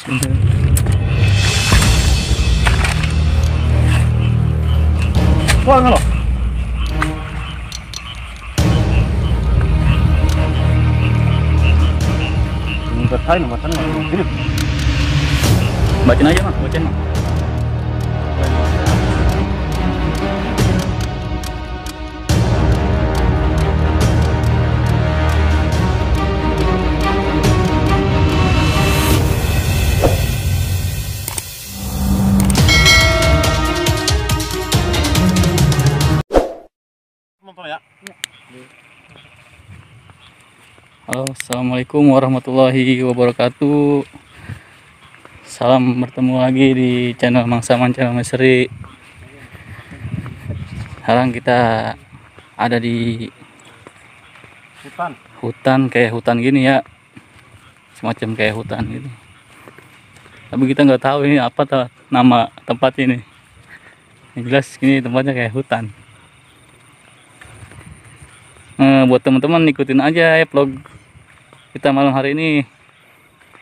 Sebentar. Wah, nggak loh. Ini bertain sama sana. Ini Bacain aja mah, bacain mah. nonton assalamualaikum warahmatullahi wabarakatuh. Salam bertemu lagi di channel Mangsaman Channel Mesri. Sekarang kita ada di Hutan. hutan kayak hutan gini ya, semacam kayak hutan gitu. Tapi kita nggak tahu ini apa nama tempat ini. Yang jelas ini tempatnya kayak hutan. Eh, buat teman-teman ikutin aja ya vlog kita malam hari ini.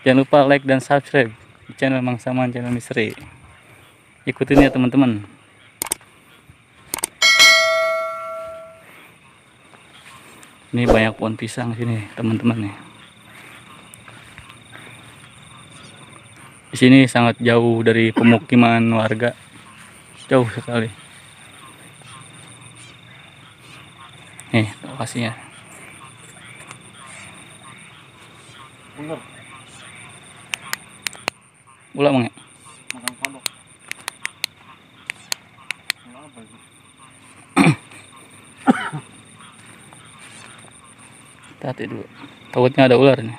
Jangan lupa like dan subscribe di channel Mangsaman channel Misteri. Ikutin ya teman-teman. Ini banyak pohon pisang sini teman-teman nih. Di sini sangat jauh dari pemukiman warga. Jauh sekali. Nih, lokasinya. Bener. Ulang Bang, ya? Makan kodok. Kenapa itu? Hati dulu. Takutnya ada ular nih.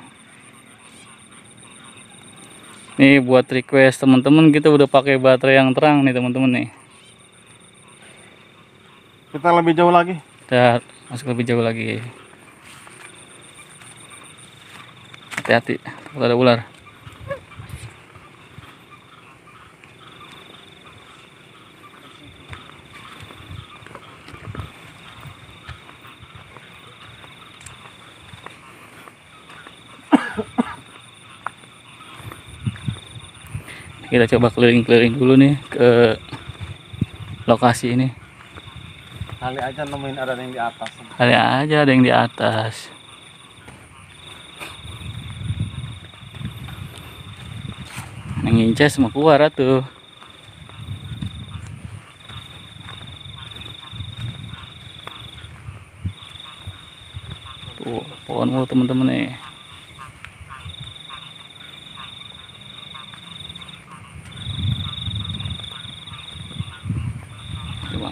Nih buat request teman-teman kita udah pakai baterai yang terang nih teman-teman nih. Kita lebih jauh lagi. Kita masuk lebih jauh lagi. Hati-hati, takut ada ular. Kita coba keliling-keliling dulu nih ke lokasi ini. Kali aja nemuin ada yang di atas. Kali aja ada yang di atas. Yang inces mau keluar tuh. Tuh, pohon mulu temen-temen nih. Coba.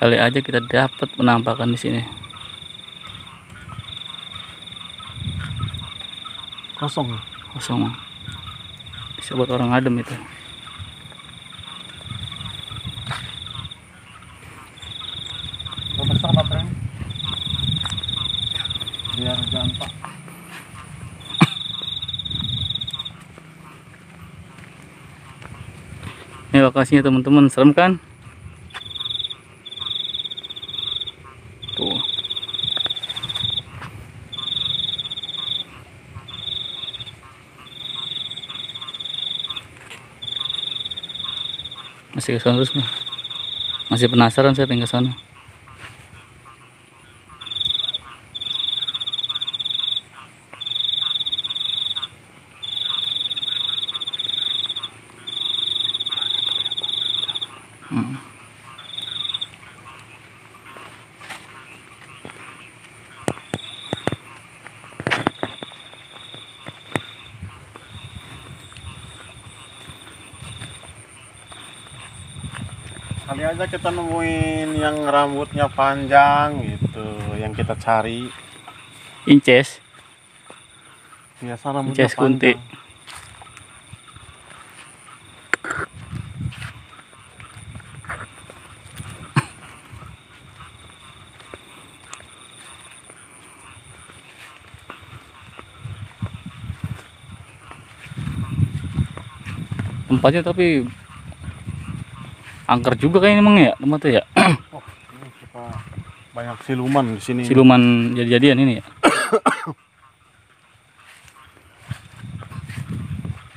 Kali aja kita dapat penampakan di sini. Kosong. Kosong. Bisa buat orang adem itu. Besar baterainya. Biar gampang. Ini lokasinya teman-teman, serem kan? Tuh. Masih ke sana terus. Masih penasaran saya pengen ke sana. Kali aja kita nemuin yang rambutnya panjang gitu, yang kita cari. Inces, Biasa rambutnya Inces kunti. tempatnya tapi angker juga kayaknya emang ya tempatnya ya Oh, ini suka banyak siluman di sini. siluman jadi-jadian ini ya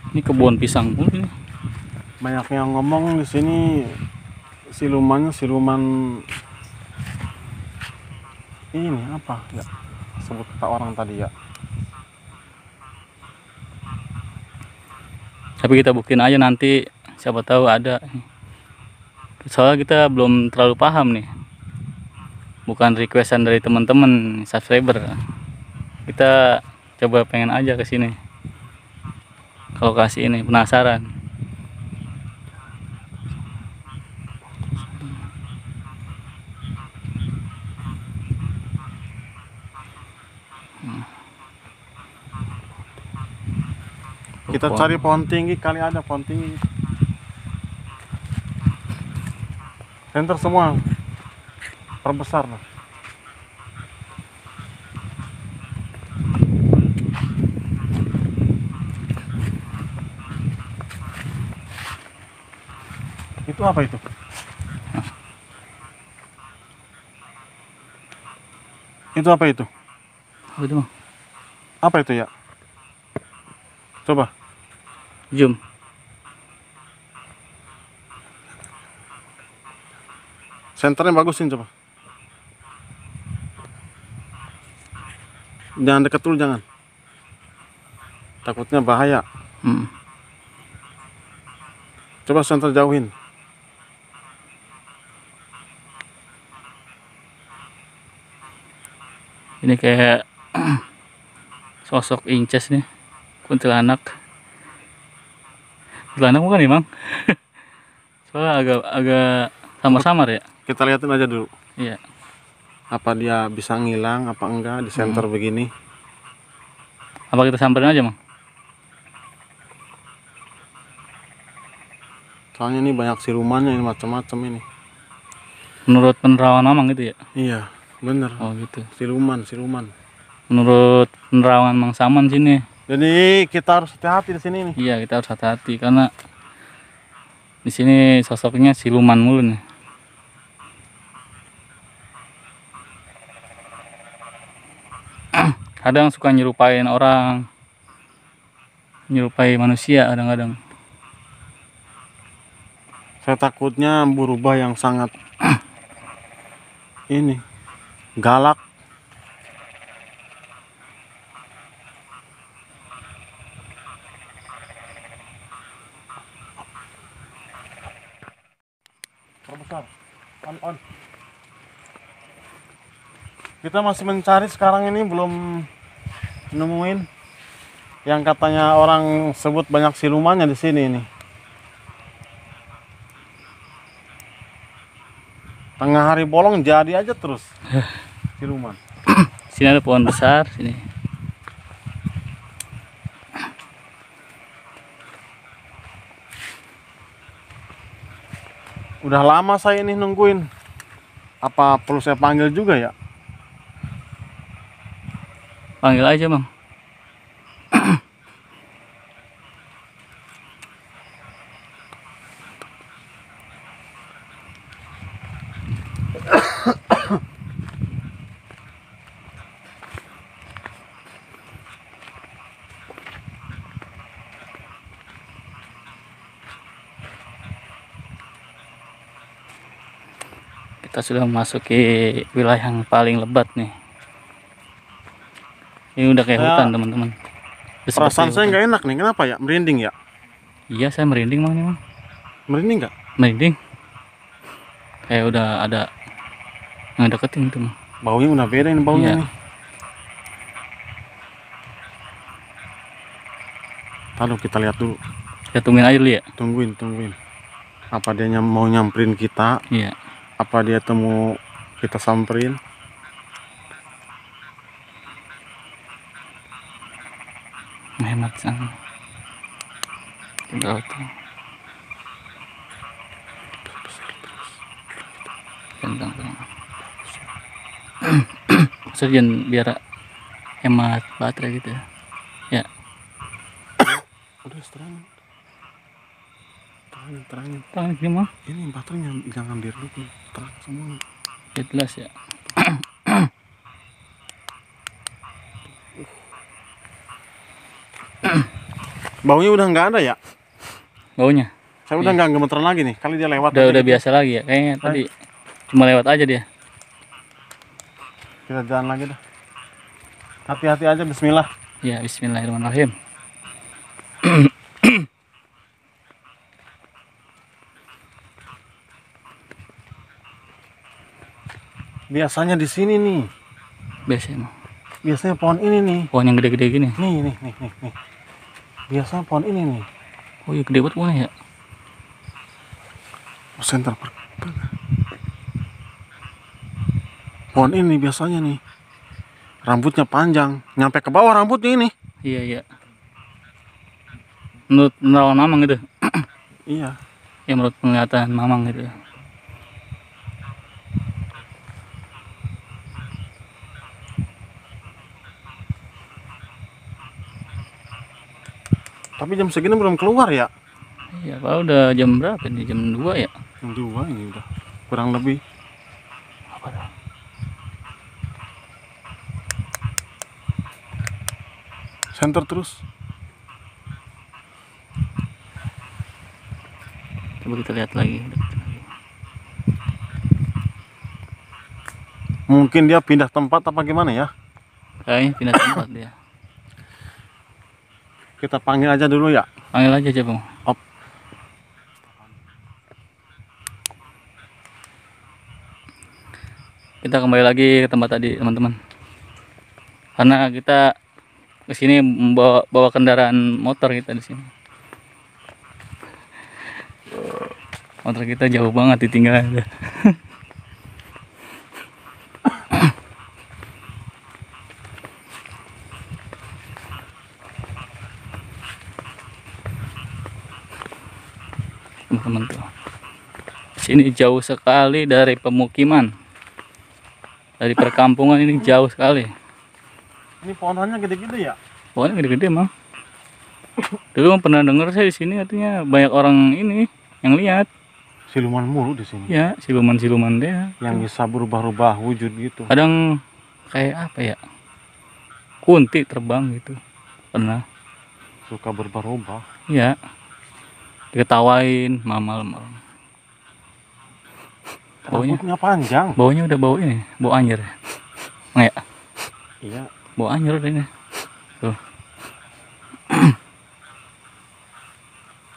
Ini kebun pisang pun ini. banyak yang ngomong di sini silumannya siluman ini apa ya sebut kata orang tadi ya Tapi kita buktiin aja nanti siapa tahu ada. Soalnya kita belum terlalu paham nih. Bukan requestan dari teman-teman subscriber. Kita coba pengen aja ke sini. Kalau kasih ini penasaran. kita cari pohon tinggi kali ada pohon tinggi center semua. Perbesar lah itu apa itu? Itu apa itu? Apa itu, apa itu ya? Coba. Zoom. Senternya bagusin coba. Jangan deket dulu jangan. Takutnya bahaya. Hmm. Coba senter jauhin. Ini kayak sosok inces nih. Kuntilanak. Kuntilanak bukan nih, Bang? Soalnya agak agak samar-samar ya. Kita liatin aja dulu. Iya. Apa dia bisa ngilang apa enggak di center begini. Apa kita samperin aja, Bang? Soalnya ini banyak silumannya ini macam-macam ini. Menurut penerawan Mamang gitu ya? Iya, bener. Oh gitu. Siluman, siluman. Menurut penerawan Mang Saman sini, Jadi kita harus hati-hati di sini nih. iya kita harus hati-hati karena di sini sosoknya siluman mulu nih. Kadang suka nyerupain orang, nyerupai manusia kadang-kadang. Saya takutnya berubah yang sangat ini galak. On on. Kita masih mencari sekarang ini belum nemuin yang katanya orang sebut banyak silumannya di sini ini. Tengah hari bolong jadi aja terus siluman. Sini ada pohon besar sini. Udah lama saya ini nungguin. Apa perlu saya panggil juga ya? Panggil aja bang. Kita sudah memasuki wilayah yang paling lebat nih. Ini udah kayak Saya- hutan teman-teman. Perasaan saya nggak enak nih. Kenapa ya? Merinding ya? Iya saya merinding bang. Merinding nggak? Merinding. Kayak udah ada yang deketin gitu bang. Baunya udah beda ini baunya Iya. nih. Lalu kita lihat dulu. Kita tungguin aja dulu ya. Tungguin, tungguin. Apa dia nyam- mau nyamperin kita? Iya. Apa dia temu kita samperin? Sang. Tinggal tuh. Tentang Maksudnya biar hemat baterai gitu ya. Ya, Udah terangin. Terangin, terangin. tangan gimana? Ini baterainya jangan biar dulu. Terang semua. Ya jelas ya. Baunya udah nggak ada ya? baunya Saya udah nggak gemeteran lagi nih. Kali dia lewat. udah udah biasa lagi ya kayaknya tadi cuma lewat aja dia Kita jalan lagi dah. Hati-hati aja. Bismillah. ya Bismillahirrahmanirrahim Biasanya di sini nih. biasa emang Biasanya pohon ini nih. pohon yang gede-gede gini Nih, nih, nih, nih, nih. Biasanya pohon ini nih. oh iya gede banget pohonnya ya Oh, center per- Pohon ini biasanya nih. Rambutnya panjang, nyampe ke bawah rambutnya ini. iya iya menurut penerawan mamang gitu Iya. ya menurut penglihatan mamang gitu Tapi jam segini belum keluar ya. iya kalau udah jam berapa nih jam 2 ya Yang dua ini udah kurang lebih. apa dah? Center terus. coba kita lihat lagi. Mungkin dia pindah tempat apa gimana ya? kayaknya pindah tempat dia Kita panggil aja dulu ya. panggil aja coba Op. kita kembali lagi ke tempat tadi teman-teman karena kita ke sini membawa bawa kendaraan motor kita di sini motor kita jauh banget ditinggal teman-teman tuh. Sini jauh sekali dari pemukiman. Dari perkampungan ini jauh sekali. Ini pohonnya gede-gede ya. pohonnya gede-gede mah dulu pernah dengar saya di sini katanya banyak orang ini yang lihat. Siluman mulu di sini. ya siluman-siluman dia. Yang bisa berubah-ubah wujud gitu. kadang kayak apa ya? Kunti terbang gitu. Pernah. Suka berubah-ubah. ya diketawain malam-malam. Baunya? Rambutnya panjang. baunya udah bau ini bau anjir. Ya Iya. bau anjir udah ini. Tuh.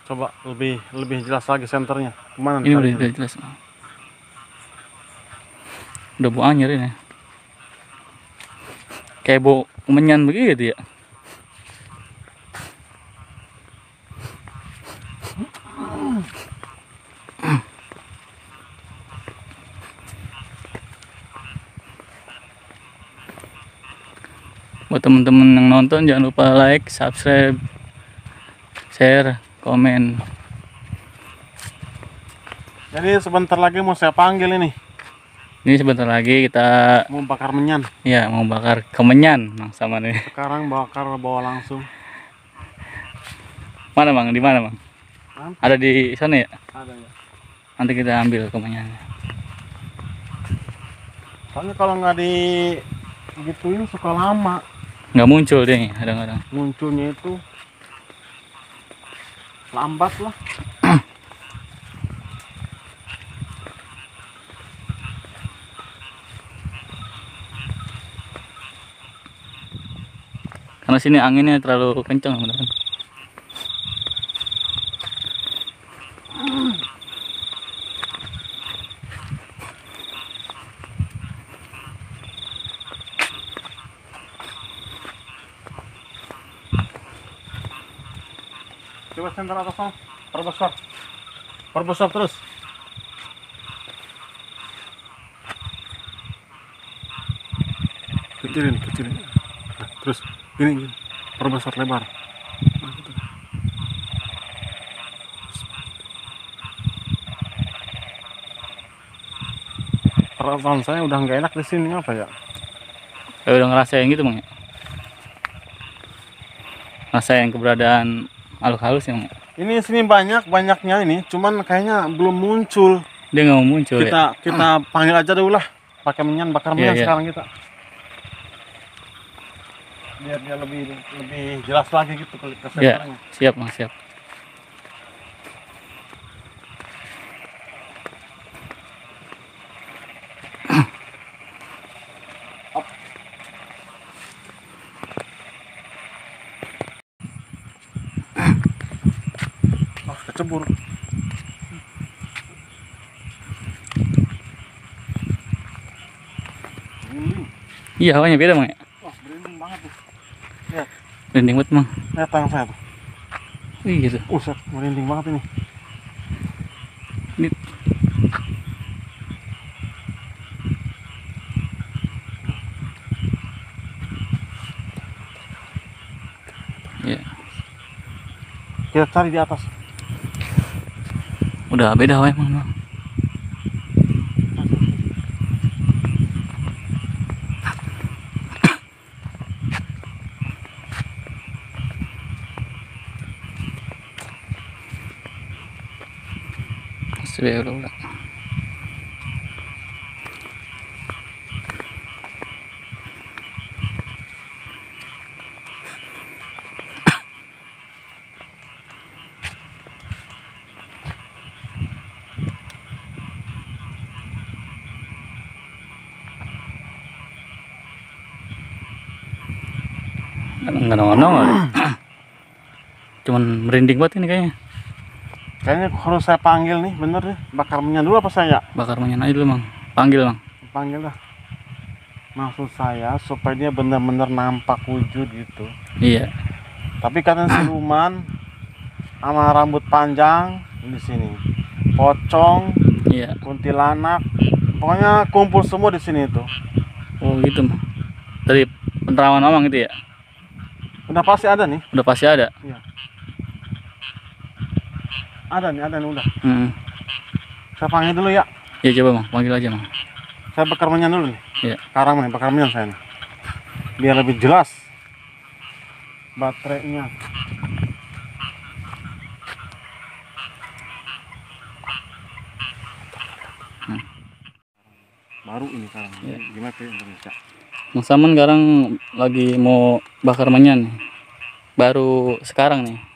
Coba lebih lebih jelas lagi senternya. Ke mana ini udah, udah jelas. Udah bau anjir ini. Kayak bau menyan begitu ya teman-teman yang nonton jangan lupa like subscribe share komen Jadi sebentar lagi mau saya panggil ini. ini sebentar lagi kita Mau bakar menyan. ya mau bakar kemenyan bang sama nih Sekarang bakar bawa langsung. mana bang di mana bang Hah? ada di sana ya Ada ya. nanti kita ambil kemenyannya Soalnya kalau nggak di gituin suka lama nggak muncul deh kadang-kadang munculnya itu lambat lah. karena sini anginnya terlalu kencang teman-teman center atas sana. Perbesar. Perbesar terus. Kecilin, kecilin. Nah, terus gini, gini. Perbesar lebar. Nah, gitu. Perasaan saya udah nggak enak di sini apa ya? Kayak udah ngerasain gitu bang ya ngerasain keberadaan halus ya bang ya? Ini sini banyak banyaknya ini, cuman kayaknya belum muncul. dia nggak mau muncul ya Kita kita panggil aja dulu lah, pakai menyan, bakar Iya, menyan iya. sekarang kita. biar dia lebih lebih jelas lagi gitu ke Ya, kesempatannya. siap Mang, siap. Oh, kecebur. Merinding. Iya, hawanya beda Mang ya. Wah, merinding banget tuh. Merinding banget Mang. Lihat tangan saya tuh. Wih gitu. Uset, merinding banget ini. Ini Ya, Kita cari di atas. udah beda Mang. Beda udah. Nggak deh. Cuman merinding banget ini kayaknya. Kayaknya harus saya panggil nih, bener deh. Bakar minyak dulu apa saya? Bakar minyak aja dulu, Mang. Panggil, Mang. Panggil dah. Maksud saya supaya dia benar-benar nampak wujud gitu. Iya. Tapi katanya siluman sama rambut panjang di sini. Pocong, Iya. kuntilanak, pokoknya kumpul semua di sini itu. Oh, gitu, Mang. Dari penerawan Mamang itu ya. Udah pasti ada nih. Udah pasti ada. Ada nih, ada nih udah. Hmm. Saya panggil dulu ya. Ya coba, Mang. Panggil aja, Mang. Saya bakar minyak dulu nih. Iya. Sekarang nih, bakar minyak saya nih. Biar lebih jelas baterainya. Hmm. Baru ini sekarang. Iya. Gimana ke Indonesia? Mang Saman sekarang lagi mau bakar minyak nih. Baru sekarang nih.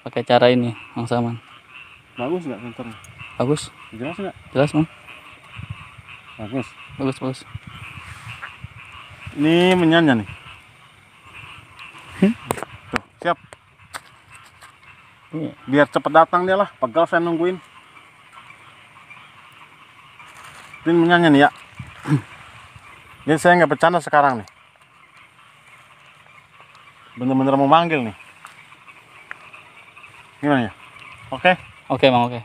Pakai cara ini, Mang Saman. Bagus nggak senternya? Bagus. Jelas nggak? Jelas, Mang. Bagus. Bagus, bagus. Ini minyaknya nih. Hmm? Tuh, siap. Iya. Biar cepet datang dia lah. Pegal saya nungguin. Ini minyaknya nih ya. Jadi saya nggak bercanda sekarang nih. Bener-bener mau manggil nih. Gimana ya? Oke. Oke, Mang, oke.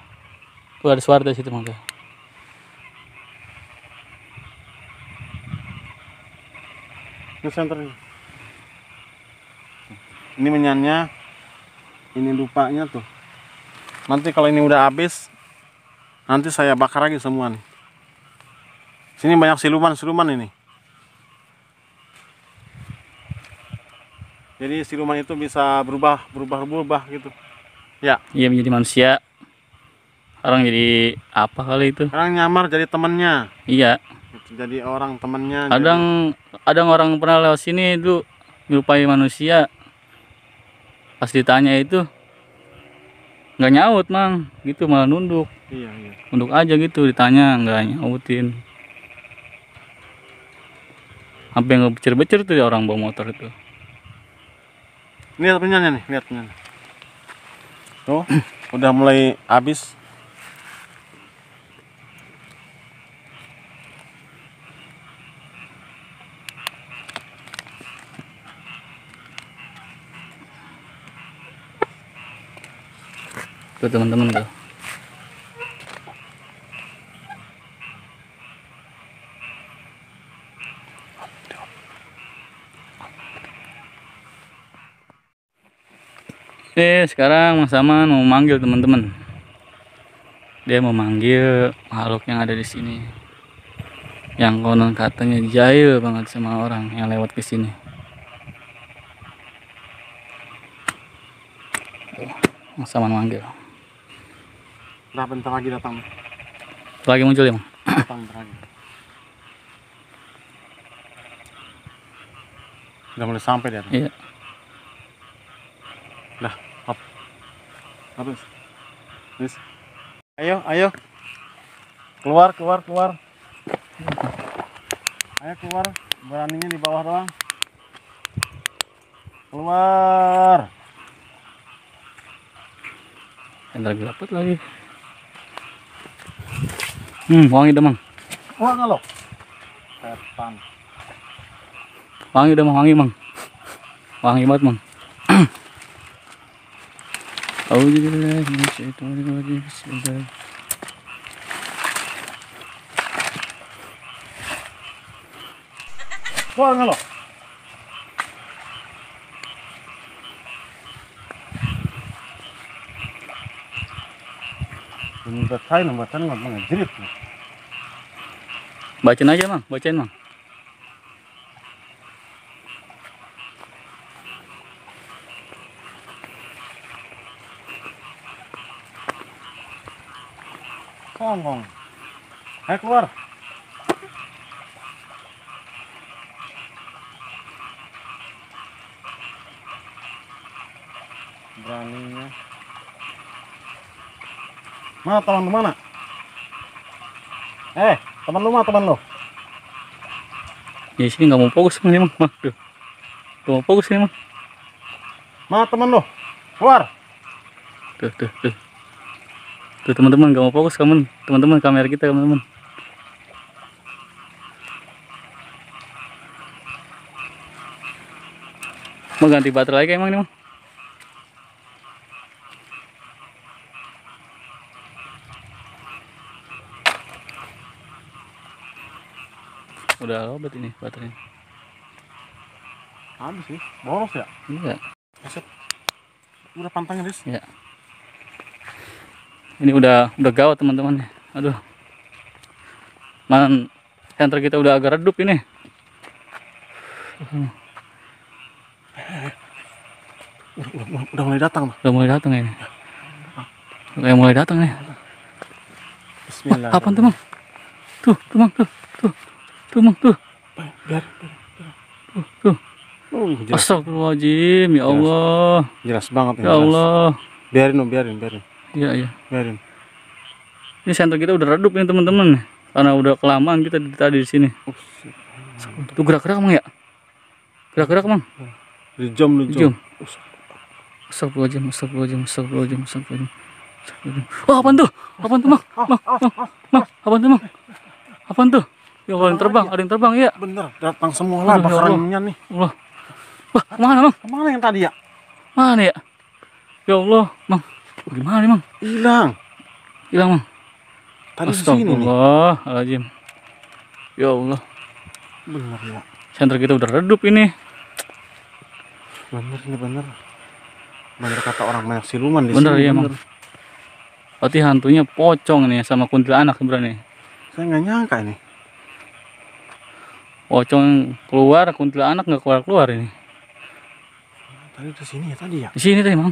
Tuh ada suara dari situ, Mang. tuh. Ini center ini. Ini minyaknya. Ini lupanya tuh. Nanti kalau ini udah habis, nanti saya bakar lagi semua nih. Sini banyak siluman-siluman ini. Jadi siluman itu bisa berubah, berubah, berubah gitu. Ya, Iya menjadi manusia. Orang jadi apa kali itu? sekarang nyamar jadi temennya. Iya. Jadi orang temennya. Kadang kadang orang pernah lewat sini itu menyerupai manusia. Pas ditanya itu nggak nyaut, Mang. Gitu malah nunduk. jadi- Iya, iya. Nunduk aja gitu ditanya nggak nyautin. Sampai ngebecer-becer tuh orang bawa motor itu. Ini lihat minyaknya nih, lihat minyaknya. Tuh, udah mulai habis. Tuh teman-teman tuh. Oke, sekarang Mas Aman mau manggil teman-teman. Dia mau manggil makhluk yang ada di sini. Yang konon katanya jahil banget sama orang yang lewat ke sini. Mas Aman manggil. Udah bentar lagi datang. Lagi muncul ya, Mang? Datang lagi. Udah mulai sampai dia. Iya. Dah, hop. Habis. Habis. Ayo, ayo. Keluar, keluar, keluar. Ayo keluar. Beraninya di bawah doang. Keluar. Kita dapat lagi. Hmm, wangi dah mang. Wah, nggak lo? Setan. Wangi dah mang, wangi mang. Wangi banget mang. Auzubillahi minasyaitonirrajim. Bismillah. Wah, nggak lo? Ini betai, nambatan nggak mengajirit. Bacain aja mang, bacain mang. Songong. Ayo keluar. Beraninya. Mana teman lu mana? Eh, teman lu mana teman lu? Ya sini nggak mau fokus mang. Mang, tuh. Nggak mau fokus ini mang. Mana teman lu? Keluar. Tuh, tuh, tuh. Tuh teman-teman nggak mau fokus kamu, teman-teman kamera kita teman-teman. Mau ganti baterai lagi emang ini mang? Udah lobet ini baterainya. Habis sih. Boros ya? Iya. Udah pantangnya, Dis. iya. Ini udah udah gawat teman-teman. Aduh. Man, center kita udah agak redup ini. Udah, udah, mulai datang. Udah mulai datang ini. Udah mulai datang nih. Bismillah. Apa tuh, Mang? Tuh, Mang, tuh. Tuh. Tuh, Mang, tuh. Biar, Tuh, tuh. Oh, jelas, Astagfirullahaladzim, ya Allah. jelas banget ini. Ya jelas. Allah. Biarin, Om, biarin, biarin. Iya, iya. Biarin. Ini center kita udah redup nih, teman-teman. Karena udah kelamaan kita di- tadi di sini. Ups. Tuh gerak-gerak, Mang ya? Gerak-gerak, Mang. Di jam, di Jom. jam. Astagfirullahaladzim, astagfirullahaladzim, astagfirullahaladzim, astagfirullahaladzim. astagfirullahaladzim. Oh, apaan tuh? Apaan tuh, Mang? Mang, Mang, Mang, apaan tuh, Mang? Apaan tuh? Ya ada yang terbang, ada yang terbang, ya. Bener, datang semua lah ya bakarannya nih. Allah. Wah, mana, Mang? Ke mana yang tadi ya? Mana ya? Ya Allah, Mang. Gimana nih, Mang? Hilang. Hilang, Mang. Tadi di sini nih. Astagfirullahaladzim. Ya Allah, Bener ya. center kita udah redup ini. Bener ini bener. Bener kata orang banyak siluman di Bener, sini. iya, bener. Berarti hantunya pocong nih sama kuntilanak sebenarnya. Saya nggak nyangka ini. Pocong keluar, kuntilanak nggak keluar-keluar ini. Tadi di sini ya tadi ya. Di sini tadi, Mang.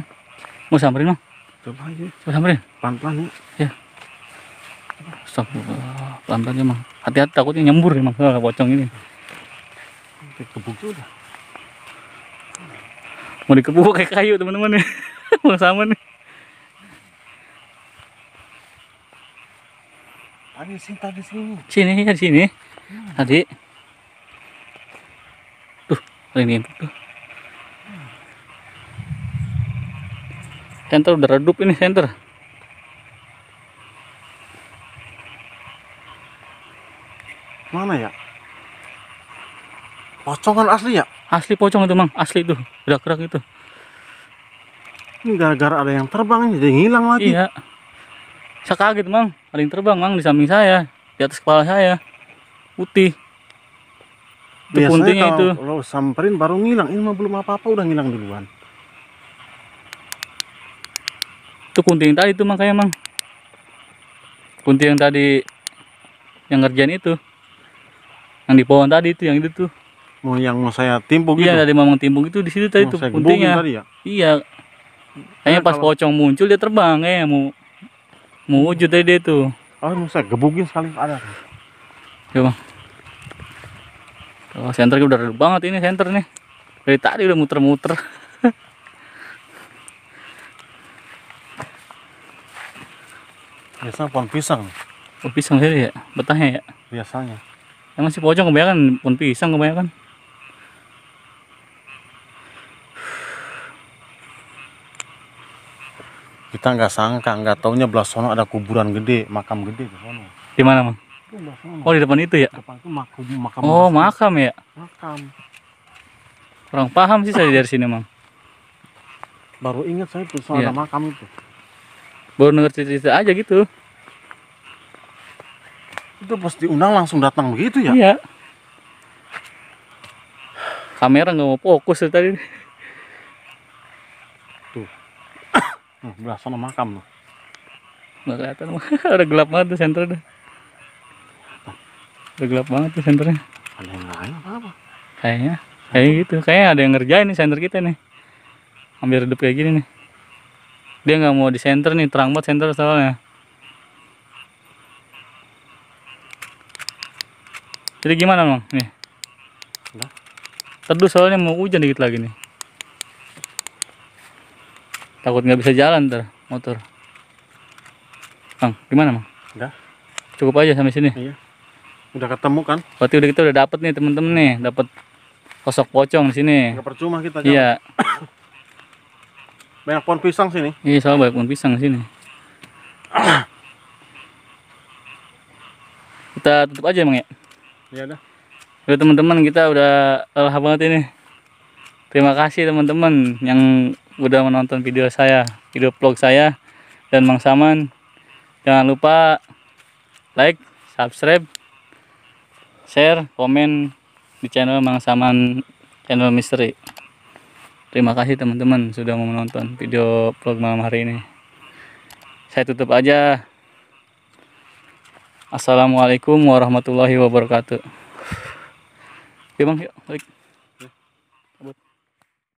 Mau samperin, Mang? Coba aja. Coba samperin. Pelan-pelan ya. Astagfirullah. Pelan-pelan ya, Mang. Hati-hati takutnya nyembur nih, Mang. Pocong ini. Gebuk juga. Mau dikebuk kayak kayu, teman-teman nih. Mau sama nih. Tadi di sini, tadi di sini. Sini ya, sini. Tadi. Tuh, ini tuh. Center udah redup ini center. Mana ya? Pocongan asli ya? Asli pocong itu, Mang. Asli itu. Gerak-gerak itu. Ini gara-gara ada yang terbang ini jadi ngilang lagi. Iya. Saya kaget, Mang. Ada yang terbang, Mang, di samping saya. Di atas kepala saya. Putih. Itu Biasanya kalau itu. lo samperin baru ngilang. Ini mah belum apa-apa udah ngilang duluan. Itu kunti yang tadi itu makanya, Mang. Kunti yang tadi yang ngerjain itu. Yang di pohon tadi itu, yang itu tuh. Mau yang mau saya timpuk Iya, gitu. tadi Mamang timbuk itu di situ tadi tuh kuntinya. tadi ya. Iya. Kayaknya pas kalau- pocong muncul dia terbang kayak mau mau wujud tadi dia tuh. Oh, mau saya gebukin sekali ada. Coba. Oh, center udah banget ini center nih. Dari tadi udah muter-muter. Biasanya pohon pisang Oh, pisang sih ya, betahnya ya. biasanya. Emang si pocong kebanyakan pohon pisang kebanyakan. Kita nggak sangka, nggak taunya belah sono ada kuburan gede, makam gede di sono. Di mana, Mang? Oh, di depan itu ya. depan itu makam makam. Oh, makam ya. makam. Kurang paham sih saya dari sini, Mang. Baru ingat saya soal Iya. ada makam itu. Baru denger cerita-cerita aja gitu. Itu pas diundang langsung datang begitu ya? Iya. Kamera nggak mau fokus dari tadi. Hmm, belah sono makam tuh. Nggak kelihatan. Udah gelap banget tuh senter udah. Udah gelap banget tuh senternya. Ada yang lain apa apa? Kayaknya. Kayak gitu. Kayaknya ada yang ngerjain nih senter kita nih. Ambil redup kayak gini nih. Dia nggak mau di center nih, terang banget center soalnya. Jadi gimana, Mang? Nih. Teduh soalnya mau hujan dikit lagi nih. Takut nggak bisa jalan ntar motor. Bang, gimana, Mang? Udah. Cukup aja sampai sini. Iya. Udah ketemu kan? Berarti udah kita udah dapet nih temen-temen nih, dapet sosok pocong di sini. Nggak percuma kita jalan. Iya, Banyak pohon pisang sini. iya soalnya banyak pohon pisang sini. Kita tutup aja emang ya. Iya dah. Udah teman-teman kita udah lelah banget ini. Terima kasih teman-teman yang udah menonton video saya, video vlog saya dan Mang Saman. Jangan lupa like, subscribe, share, komen di channel Mang Saman channel misteri. Terima kasih teman-teman sudah menonton video vlog malam hari ini. Saya tutup aja. Assalamualaikum warahmatullahi wabarakatuh. Oke bang, yuk.